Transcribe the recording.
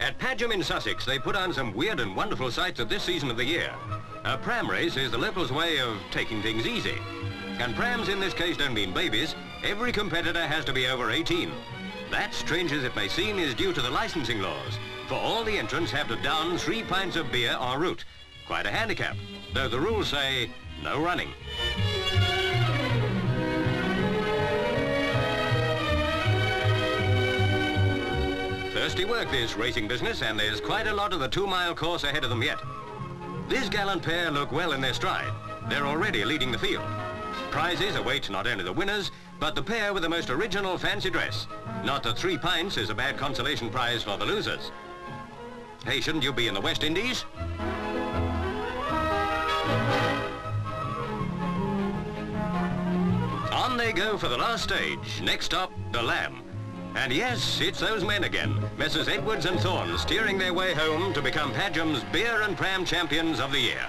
At Pagham in Sussex, they put on some weird and wonderful sights at this season of the year. A pram race is the locals' way of taking things easy. And prams in this case don't mean babies. Every competitor has to be over 18. That, strange as it may seem, is due to the licensing laws. For all the entrants have to down three pints of beer en route. Quite a handicap, though the rules say no running. Thirsty work, this racing business, and there's quite a lot of the two-mile course ahead of them yet. This gallant pair look well in their stride. They're already leading the field. Prizes await not only the winners, but the pair with the most original fancy dress. Not that three pints is a bad consolation prize for the losers. Hey, shouldn't you be in the West Indies? On they go for the last stage. Next up, the Lamb. And yes, it's those men again, Messrs. Edwards and Thorne, steering their way home to become Pagham's beer and pram champions of the year.